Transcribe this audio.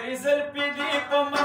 Paris el pidi poma